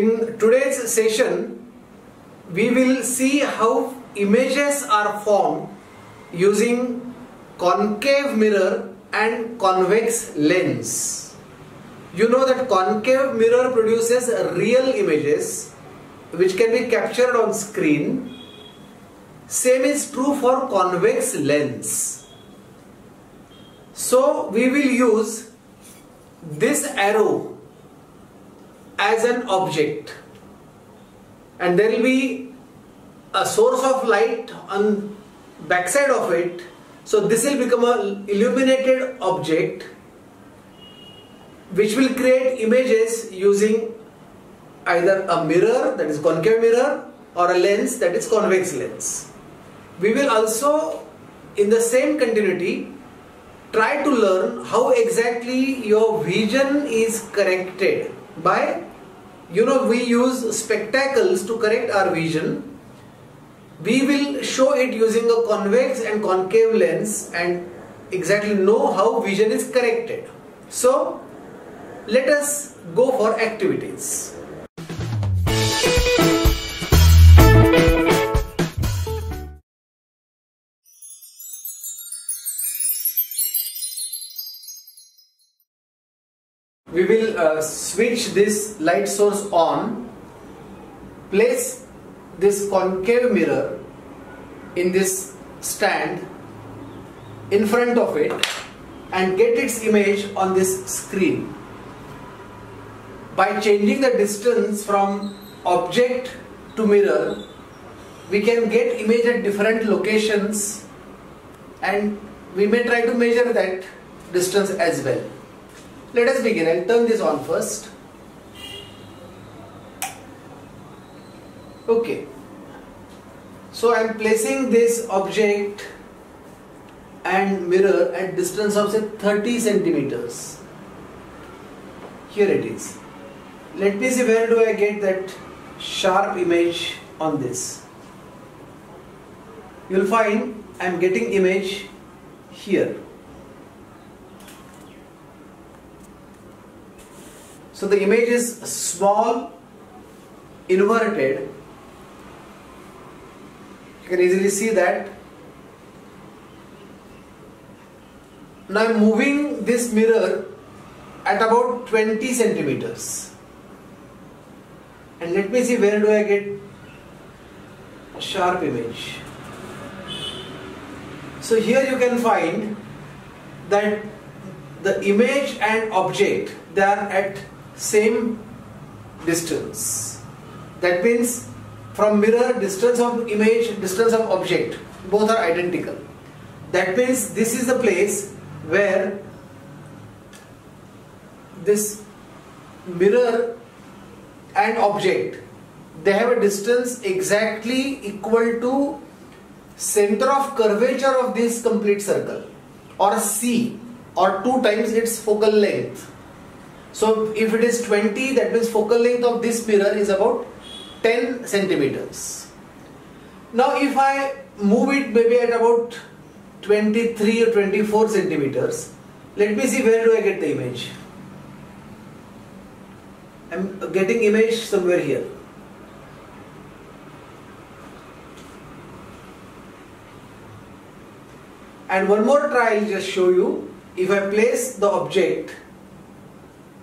In today's session, we will see how images are formed using concave mirror and convex lens. You know that concave mirror produces real images which can be captured on screen. Same is true for convex lens. So we will use this arrow as an object and there will be a source of light on backside of it so this will become a illuminated object which will create images using either a mirror that is concave mirror or a lens that is convex lens. We will also in the same continuity try to learn how exactly your vision is corrected by you know we use spectacles to correct our vision. We will show it using a convex and concave lens and exactly know how vision is corrected. So let us go for activities we will uh, switch this light source on place this concave mirror in this stand in front of it and get its image on this screen. By changing the distance from object to mirror we can get image at different locations and we may try to measure that distance as well let us begin. I'll turn this on first. Okay. So I am placing this object and mirror at distance of say 30 centimeters. Here it is. Let me see where do I get that sharp image on this. You will find I am getting image here. So the image is small, inverted. You can easily see that. Now I'm moving this mirror at about 20 centimeters. And let me see where do I get a sharp image. So here you can find that the image and object they are at same distance. That means from mirror distance of image, distance of object, both are identical. That means this is the place where this mirror and object they have a distance exactly equal to center of curvature of this complete circle or C or 2 times its focal length so if it is 20 that means focal length of this mirror is about 10 centimeters. Now if I move it maybe at about 23 or 24 centimeters, let me see where do I get the image. I am getting image somewhere here. And one more try I'll just show you. If I place the object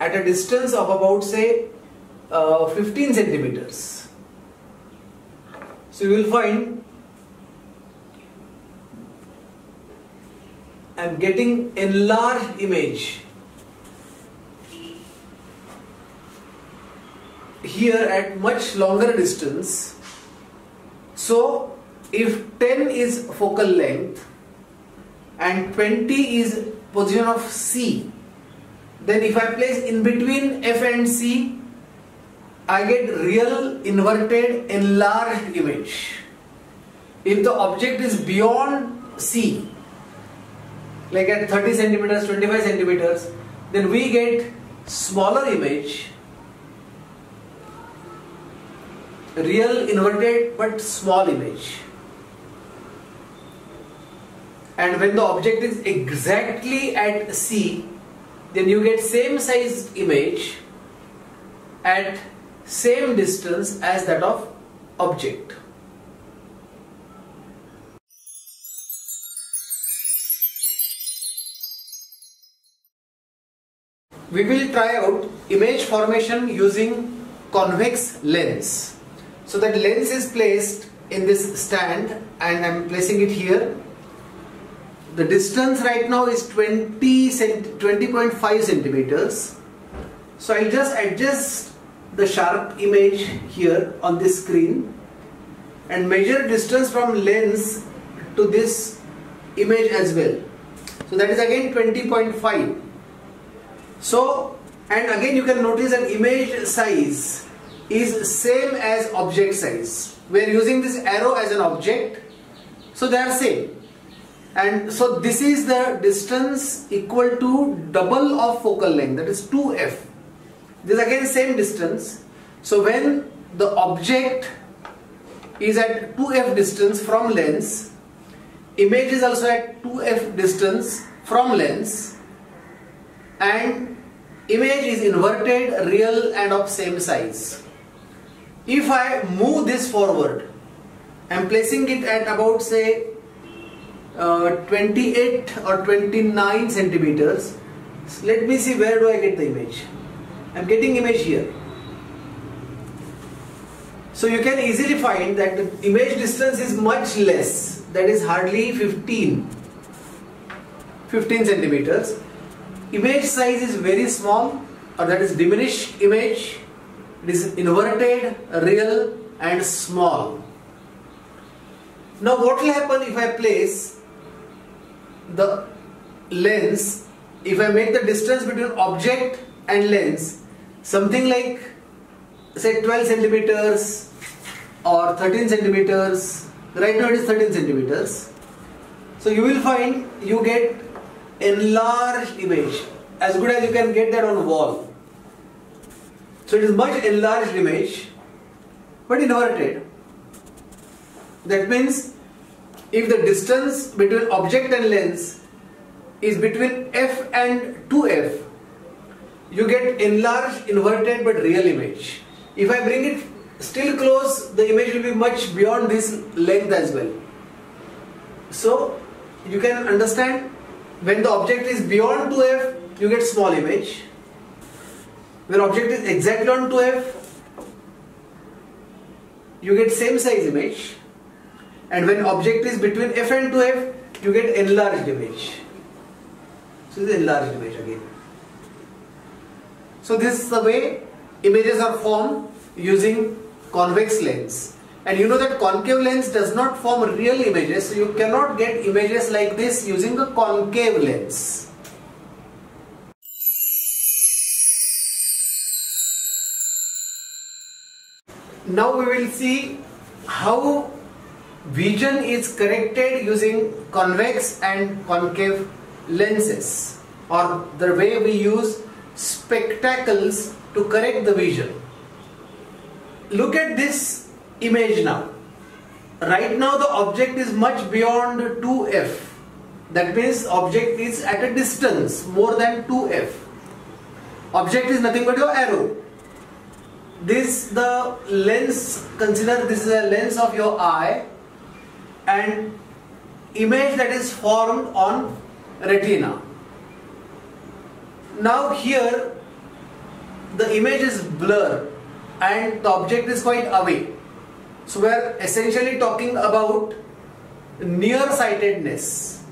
at a distance of about say uh, 15 centimeters. So you will find I am getting enlarged image here at much longer distance. So if 10 is focal length and 20 is position of C then if I place in between F and C, I get real inverted enlarged image. If the object is beyond C, like at 30 centimeters, 25 centimeters, then we get smaller image, real inverted but small image. And when the object is exactly at C, then you get same size image at same distance as that of object. We will try out image formation using convex lens. So that lens is placed in this stand and I am placing it here. The distance right now is 20 cent 20.5 centimeters. So I'll just adjust the sharp image here on this screen and measure distance from lens to this image as well. So that is again 20.5. So and again you can notice that image size is same as object size. We are using this arrow as an object. So they are same. And so this is the distance equal to double of focal length that is 2f. This again same distance. So when the object is at 2f distance from lens, image is also at 2f distance from lens and image is inverted, real and of same size. If I move this forward, I am placing it at about say uh, 28 or 29 centimeters. let me see where do I get the image. I am getting image here. So you can easily find that the image distance is much less that is hardly 15 15 centimeters image size is very small or that is diminished image it is inverted real and small now what will happen if I place the lens if I make the distance between object and lens something like say 12 centimeters or 13 centimeters right now it is 13 centimeters. So you will find you get enlarged image as good as you can get that on wall. So it is much enlarged image but inverted that means if the distance between object and lens is between f and 2f you get enlarged inverted but real image if I bring it still close the image will be much beyond this length as well so you can understand when the object is beyond 2f, you get small image. When object is exactly on 2f, you get same size image. And when object is between f and 2f, you get enlarged image. So this is enlarged image again. So this is the way images are formed using convex lens and you know that concave lens does not form real images so you cannot get images like this using a concave lens now we will see how vision is corrected using convex and concave lenses or the way we use spectacles to correct the vision look at this image now. Right now the object is much beyond 2f. That means object is at a distance more than 2f. Object is nothing but your arrow. This the lens, consider this is a lens of your eye and image that is formed on retina. Now here the image is blur and the object is quite away. So we are essentially talking about nearsightedness.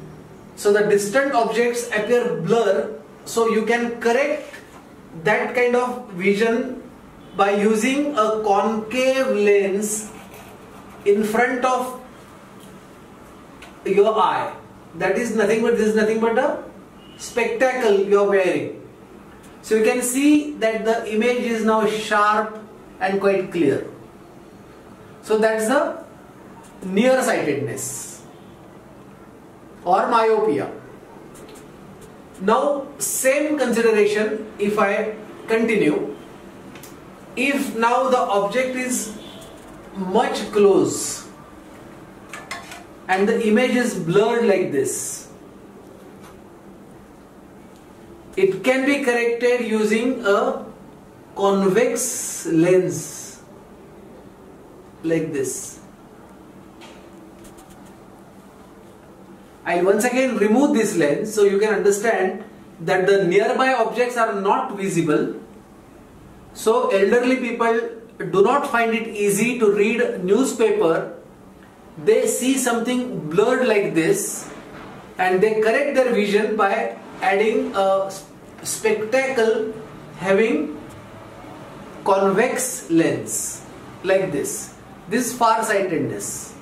So the distant objects appear blur so you can correct that kind of vision by using a concave lens in front of your eye. That is nothing but this is nothing but a spectacle you are wearing. So you can see that the image is now sharp and quite clear. So that's the nearsightedness or myopia. Now same consideration if I continue. If now the object is much close and the image is blurred like this, it can be corrected using a convex lens like this. I'll once again remove this lens so you can understand that the nearby objects are not visible. So elderly people do not find it easy to read newspaper. They see something blurred like this and they correct their vision by adding a spectacle having convex lens like this. This far sightedness.